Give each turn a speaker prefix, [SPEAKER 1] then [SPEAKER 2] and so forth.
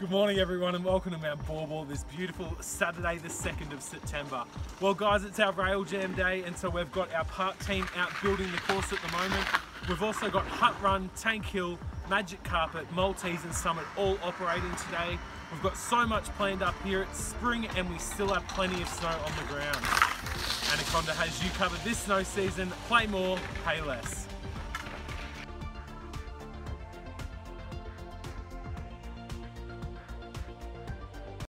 [SPEAKER 1] Good morning everyone and welcome to Mount Baw Baw this beautiful Saturday the 2nd of September. Well guys it's our Rail Jam day and so we've got our park team out building the course at the moment. We've also got Hut Run, Tank Hill, Magic Carpet, Maltese and Summit all operating today. We've got so much planned up here. It's spring and we still have plenty of snow on the ground. Anaconda has you covered this snow season. Play more, pay less.